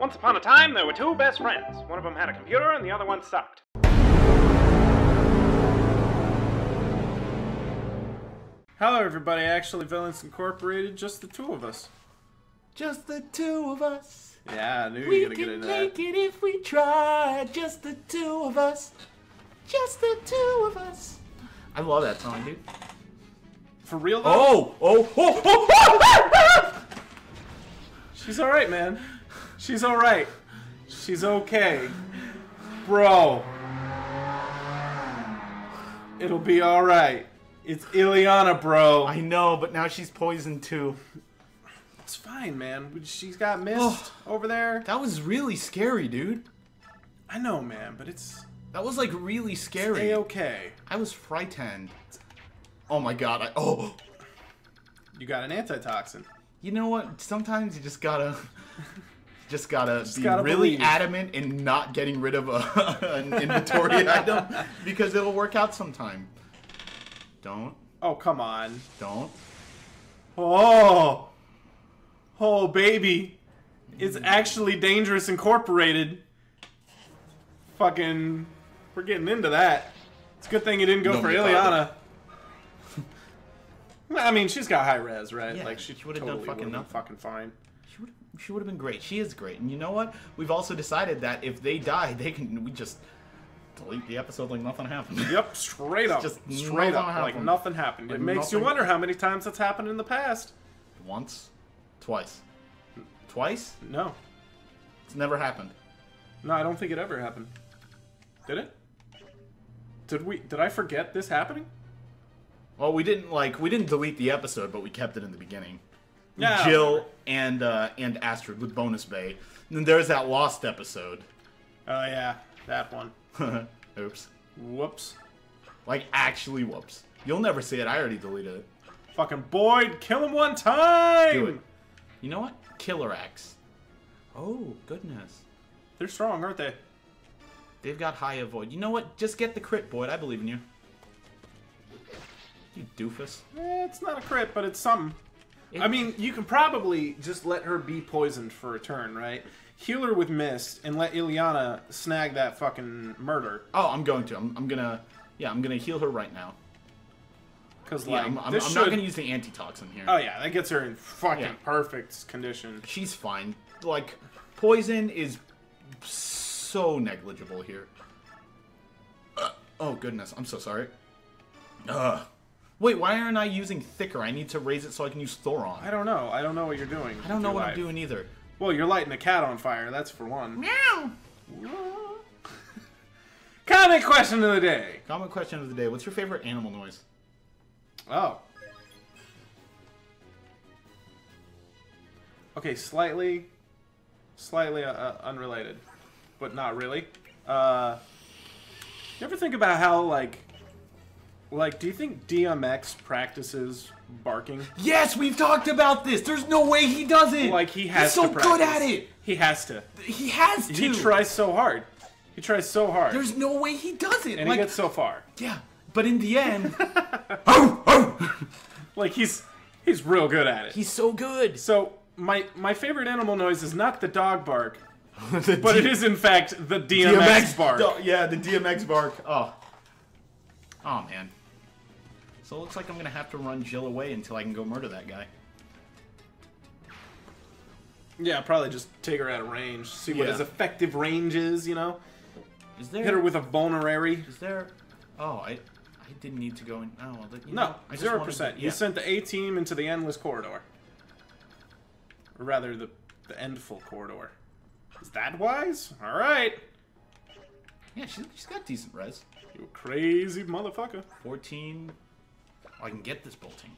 Once upon a time, there were two best friends. One of them had a computer, and the other one sucked. Hello, everybody. Actually, Villains Incorporated, just the two of us. Just the two of us. Yeah, I knew you We were gonna get into that. We can into make it if we try. Just the two of us. Just the two of us. I love that song, dude. For real though? Oh, oh, oh, oh, oh! She's alright, man. She's alright. She's okay. Bro. It'll be alright. It's Ilyana, bro. I know, but now she's poisoned too. It's fine, man. She's got Mist over there. That was really scary, dude. I know, man, but it's That was like really scary. a-okay. I was frightened. Oh my god, I oh You got an antitoxin. you know what? Sometimes you just gotta just gotta be gotta really believe. adamant in not getting rid of a, an inventory item because it'll work out sometime. Don't, Oh, come on. don't. Oh. Oh, baby. It's mm. actually Dangerous Incorporated. Fucking. We're getting into that. It's a good thing you didn't go No, for Ilyana. I mean, she's got high res, right? Yeah, like, she, she would've done fucking would've been nothing. fucking fine. She would have been great. She is great. And you know what? We've also decided that if they die, they can we just delete the episode like nothing happened. Yep, straight up. just straight nothing up. Like nothing happened. Like it makes you wonder how many times that's happened in the past. Once, twice, twice. No. It's never happened. No, I don't think it ever happened. Did it? Did we? Did I forget this happening? Well, we didn't like we didn't delete the episode, but we kept it in the beginning. Yeah. Jill and uh, and Astrid with bonus bay. And then there's that lost episode. Oh yeah, that one. Oops. Whoops. Like actually, whoops. You'll never see it. I already deleted it. Fucking Boyd, kill him one time. Do it. You know what? Killer Axe. Oh goodness. They're strong, aren't they? They've got high avoid. You know what? Just get the crit, Boyd. I believe in you. You doofus. Eh, it's not a crit, but it's something. It- I mean, you can probably just let her be poisoned for a turn, right? Heal her with Mist and let Ilyana snag that fucking murder. Oh, I'm going to. I'm, I'm gonna. Yeah, I'm gonna heal her right now. Because Yeah, like I'm, I'm, I'm should. not gonna use the antitoxin here. Oh yeah, that gets her in fucking Yeah. perfect condition. She's fine. Like, poison is so negligible here. Uh, oh goodness, I'm so sorry. Ugh. Wait, why aren't I using thicker? I need to raise it so I can use Thoron. I don't know. I don't know what you're doing. I don't know what I'm doing either. Well, you're lighting a cat on fire. That's for one. Meow. Comic question of the day. Comment question of the day: What's your favorite animal noise? Oh. Okay, slightly, slightly uh, uh, unrelated, but not really. Uh, you ever think about how like, like, do you think DMX practices barking? Yes, we've talked about this. There's no way he doesn't. Like he has to He's so good at it. He has to. He has to. He tries so hard. He tries so hard, There's no way he doesn't. and like, he gets so far. yeah, but in the end, oh, oh, Like he's he's real good at it. he's so good. So my my favorite animal noise is not the dog bark, The but it D- is in fact the DMX, bark. do- yeah, the DMX bark. Oh. Oh, man. So it looks like I'm going to have to run Jill away until I can go murder that guy. Yeah, probably just take her out of range, see what Yeah. his effective range is. You know, Is there... hit her with a vulnerary. Is there... Oh, I... I didn't need to go in... Oh, well, you No, know, I just zero wanted to- percent. You sent the A team into the endless corridor, or rather, the the endful corridor. Is that wise? All right, Yeah, she's, she's got decent res. you crazy motherfucker. 14... I can get this bolting.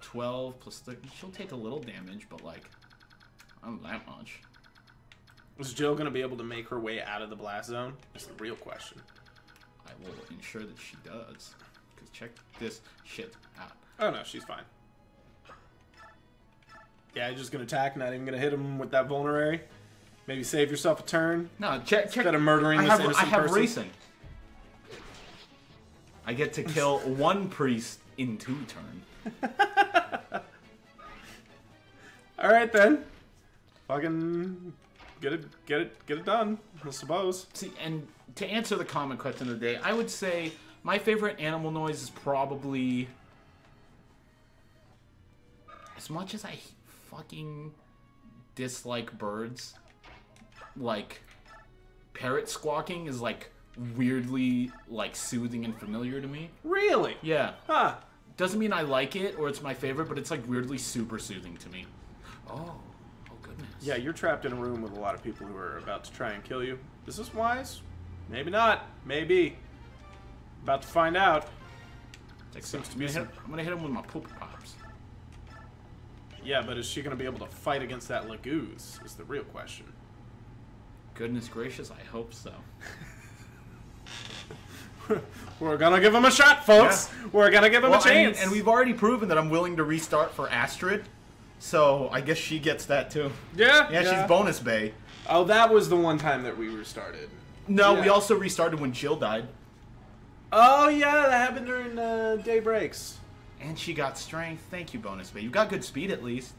12 plus... 30. She'll take a little damage, but, like... Not that much. Is Jill gonna be able to make her way out of the blast zone? That's the real question. I will ensure that she does. Because check this shit out. Oh no, she's fine. Yeah, you're just gonna attack, not even gonna hit him with that vulnerary. Maybe save yourself a turn. No, check. check. Instead of murdering I this have, innocent I have person. racing. I get to kill one priest in two turn. All right then. Fucking get it, get it, get it done. I suppose. See, and to answer the common question of the day, I would say my favorite animal noise is probably. As much as I fucking dislike birds, like parrot squawking is like weirdly like soothing and familiar to me. Really? Yeah. Huh. Doesn't mean I like it or it's my favorite, but it's like weirdly super soothing to me. Oh. Oh goodness. Yeah, you're trapped in a room with a lot of people who are about to try and kill you. Is this wise? Maybe not. Maybe. About to find out. Like, Seems to I'm be gonna, hit, I'm gonna hit him with my poop pops. Yeah, but is she going to be able to fight against that Laguz? Is the real question. Goodness gracious, I hope so. We're gonna give him a shot, folks. We're gonna give him Well, a chance. And, and we've already proven that I'm willing to restart for Astrid, so I guess she gets that too. yeah, Yeah, she's bonus bay. Oh, that was the one time that we restarted. No, Yeah. we also restarted when Jill died, Oh yeah, that happened during uh, day breaks. and she got strength. Thank you, bonus bay. You got good speed at least.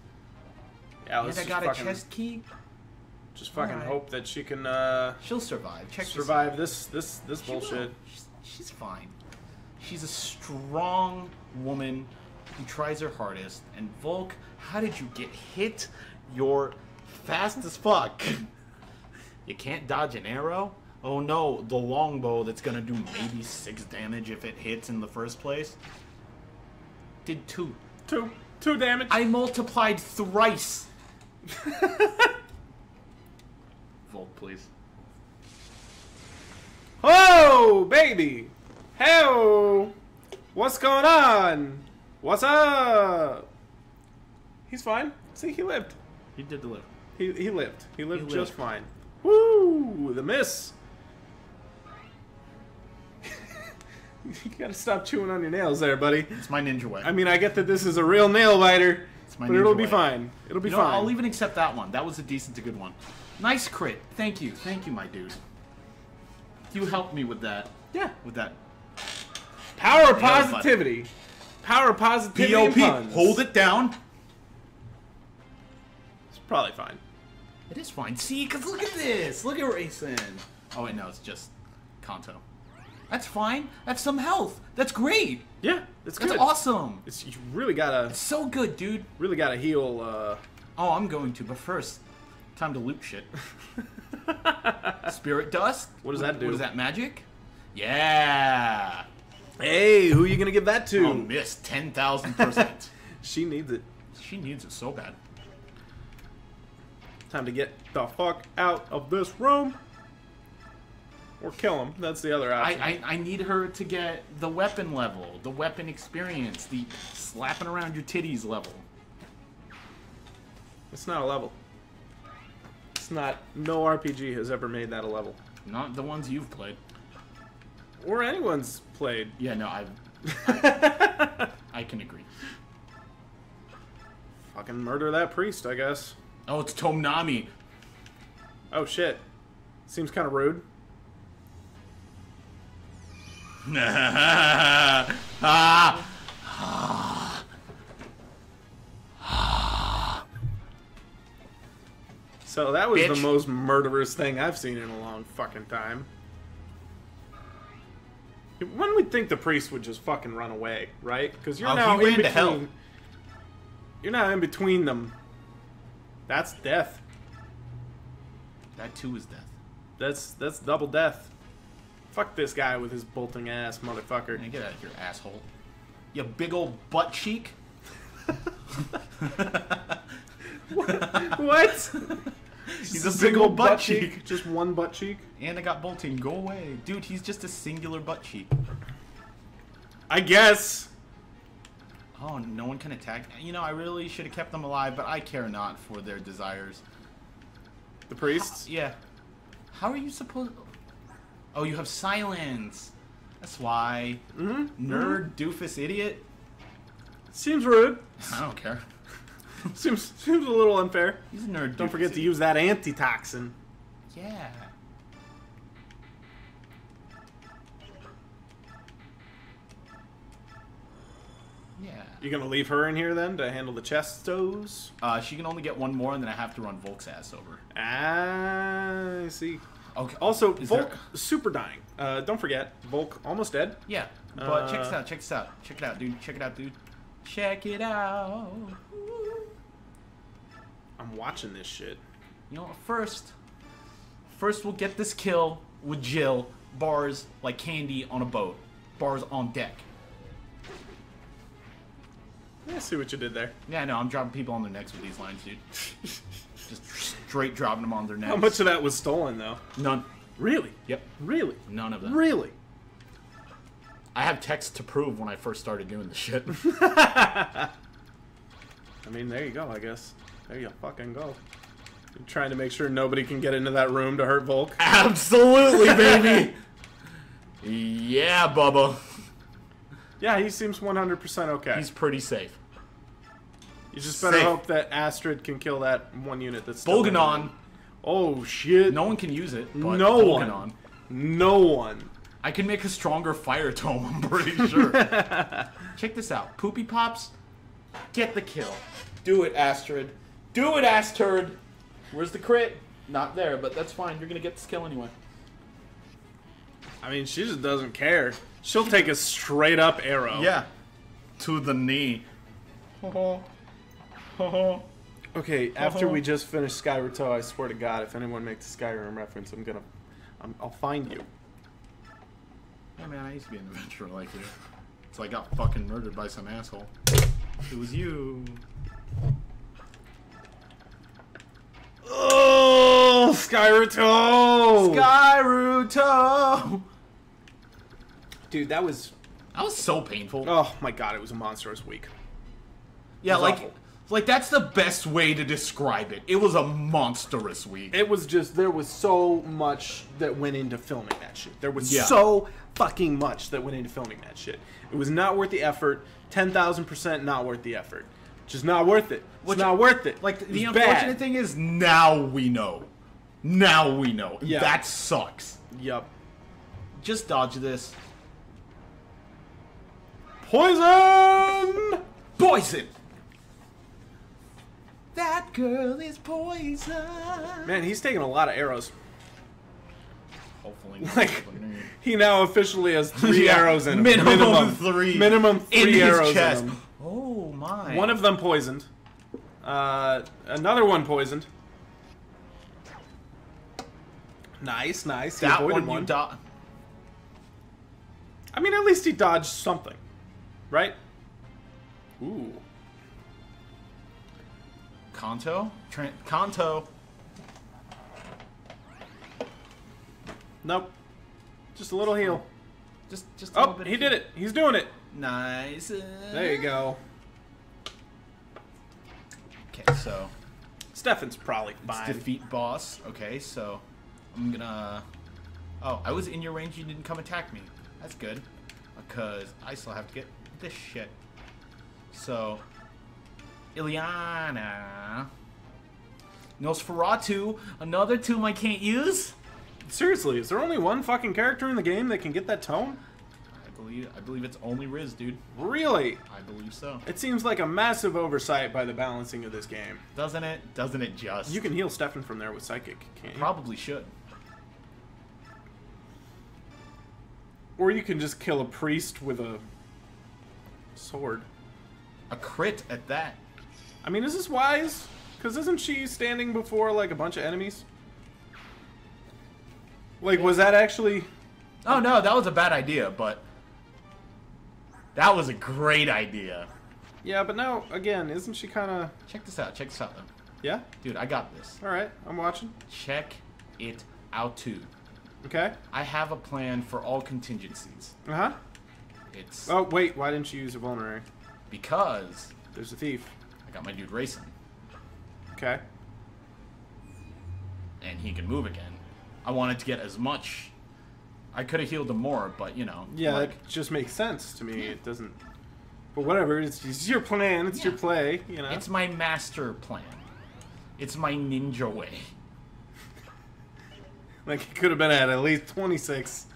Yeah, And I got a chest key. just fucking Alright. hope that she can uh, She'll survive. Check this survive this this this will. bullshit. She's, fine. She's a strong woman who tries her hardest. And Volk, how did you get hit? You're fast as fuck. you can't dodge an arrow? Oh no, the longbow that's gonna do maybe six damage if it hits in the first place. Did two. Two two damage. I multiplied thrice. Volk, please. Oh, baby! Hey! What's going on? What's up? He's fine. See, he lived. He did deliver. He, he lived. He lived lived. just fine. Woo! The miss. you gotta stop chewing on your nails there, buddy. It's my ninja way. I mean, I get that this is a real nail biter, It's my but it'll ninja be way. fine. It'll be You know, fine. I'll even accept that one. That was a decent to good one. Nice crit. Thank you. Thank you, my dude. You help me with that. yeah. With that. Power button. positivity. Power positivity. and puns. Hold it down. It's probably fine. It is fine. See, because look at this. Look at racing. Oh, wait, no, it's just Canto. That's fine. That's some health. That's great. Yeah, it's That's awesome. It's you really gotta It's So good, dude. really gotta heal. Uh, Oh, I'm going to, but first, time to loot shit. Spirit dust. What does that do? What is that magic? Yeah. hey, who are you gonna give that to? Oh, miss ten thousand percent. she needs it. She needs it so bad. Time to get the fuck out of this room. Or kill him. That's the other I, option. I, I need her to get the weapon level, the weapon experience, the slapping around your titties level. It's not a level. It's not. No RPG has ever made that a level. Not the ones you've played. Or anyone's played. Yeah, no, I've. I, I can agree. Fucking murder that priest, I guess. Oh, it's Tomnami. Oh shit. Seems kind of rude. ah, So that was the most murderous thing I've seen in a long fucking time. When would think the priest would just fucking run away, right? Because you're Oh, now in between. hell. You're now in between them. That's death. that too is death. That's that's double death. Fuck this guy with his bolting ass motherfucker. Man, get out of here, asshole. You big old butt cheek. what? He's a big old butt cheek. Just one butt cheek. And I got bolting. Go away, dude. He's just a singular butt cheek. I guess. Oh, no one can attack. You know, I really should have kept them alive, but I care not for their desires. The priests. Yeah. How are you supposed? Oh, you have silence. That's why. Mm-hmm. Nerd, doofus, idiot. Seems rude. I don't care. Seems seems a little unfair. He's a nerd. Don't forget to use that antitoxin. Yeah. Yeah. You gonna leave her in here then to handle the chestos? Uh, she can only get one more, and then I have to run Volk's ass over. Ah, I see. Okay. Also, Is Volk there- super dying. Uh, don't forget, Volk almost dead. Yeah, but check this Uh, out. Check this out. Check it out, dude. Check it out, dude. Check it out. I'm watching this shit. You know, first, first we'll get this kill with Jill. Bars like candy on a boat. Bars on deck. I see what you did there. Yeah, no, I'm dropping people on their necks with these lines, dude. Just straight dropping them on their necks. How much of that was stolen though? None. Really? Yep. Really? None of them. Really? I have text to prove when I first started doing the shit. I mean, there you go. I guess. There you fucking go. You're trying to make sure nobody can get into that room to hurt Volk. Absolutely, baby. yeah, Bubba. Yeah, he seems 100% okay. He's pretty safe. you just better safe. hope that Astrid can kill that one unit that's still in Bolganone. Oh shit! No one can use it. But No one. No one. I can make a stronger fire tome, I'm pretty sure. Check this out. Poopy Pops, get the kill. Do it, Astrid. Do it, Astrid. Where's the crit? Not there, but that's fine. You're gonna get this kill anyway. I mean, she just doesn't care. She'll take a straight up arrow. Yeah. To the knee. Okay, after we just finished Skyrim, I swear to God, if anyone makes a Skyrim reference, I'm gonna, I'm, I'll find you. Hey man, I used to be an adventurer like you. So I got fucking murdered by some asshole. It was you. Oh, Skyrim! Skyruto! Dude, that was. That was so painful. Oh my God, it was a monstrous week. yeah, like, awful. like that's the best way to describe it. It was a monstrous week. It was just there was so much that went into filming that shit. There was Yeah. so fucking much that went into filming that shit. It was not worth the effort. Ten thousand percent not worth the effort. Just not worth it. It's Which- not worth it. Like It the was unfortunate bad. thing is now we know. Now we know. Yeah. That sucks. Yep. Just dodge this. Poison. Poison. That girl is poison. Man, he's taking a lot of arrows. Hopefully. Like he now officially has three Yeah, arrows in him. minimum three Minimum in three his arrows chest. in him. My. One of them poisoned. Uh, another one poisoned. Nice, nice. He that avoided one, one. you. I mean, at least he dodged something, right? Ooh. Canto? Tran Canto. Nope. Just a little heal. Just, just. A little Oh, bit he of did it. He's doing it. Nice. There you go. Okay, so Stefan's probably Let's fine. defeat boss. Okay, so I'm gonna. Oh, I was in your range. You didn't come attack me. That's good, because I still have to get this shit. So, Ilyana, Nosferatu, another tomb I can't use. Seriously, is there only one fucking character in the game that can get that tome? I believe. I believe it's only Rhys, dude. Really? I believe so. It seems like a massive oversight by the balancing of this game. Doesn't it? Doesn't it just? You can heal Stefan from there with Physic, can't you? probably should. Or you can just kill a priest with a sword. A crit at that. I mean, is this wise? Because isn't she standing before, like, a bunch of enemies? Like, was that actually... Oh no, that was a bad idea, but that was a great idea. Yeah, but now, again, isn't she kind of... Check this out. Check this out, though. Yeah? Dude, I got this. Alright, I'm watching. Check it out too. Okay. I have a plan for all contingencies. Uh-huh. It's Oh, wait, why didn't you use a vulnerary? because There's a thief. I got my dude racing, Okay. and he can move again. I wanted to get as much. I could have healed him more, but you know. Yeah, like, it just makes sense to me. It doesn't... But whatever, it's, it's your plan, it's your play, you know? it's my master plan. It's my ninja way. Like, it could have been at at least 26.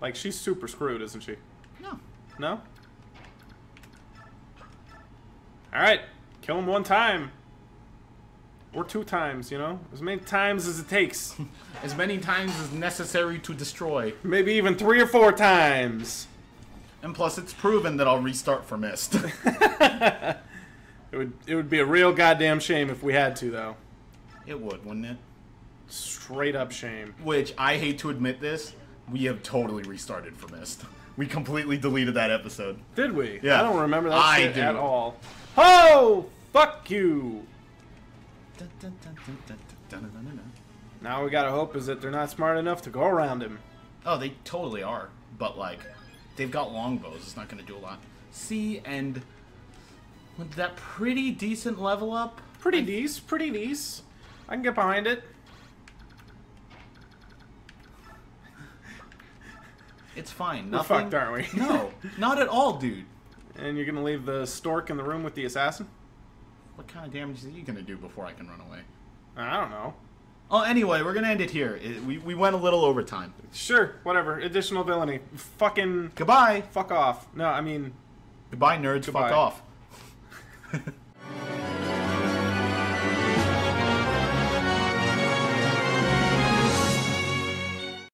Like, she's super screwed, isn't she? No, No? Alright. Kill him one time. Or two times, you know? As many times as it takes. As many times as necessary to destroy. Maybe even three or four times. And plus, it's proven that I'll restart for Mist. It would it would be a real goddamn shame if we had to though. it would, wouldn't it? Straight up shame. Which, I hate to admit this, we have totally restarted for Mist. We completely deleted that episode. Did we? Yeah. I don't remember that I shit do. at all. Oh, fuck you. Now we gotta hope is that they're not smart enough to go around him. Oh, they totally are. But, like, they've got longbows. It's not going to do a lot. See, and with that pretty decent level up, Pretty nice, pretty nice. I can get behind it. it's fine. We're Nothing. fucked, aren't we? no, not at all, dude. And you're gonna leave the stork in the room with the assassin? What kind of damage are you going to do before I can run away? I don't know. Oh, anyway, we're going to end it here. It, we, we went a little over time. Sure, whatever. Additional villainy. Fucking Goodbye. fuck off. No, I mean Goodbye, nerds. Goodbye. Fuck off.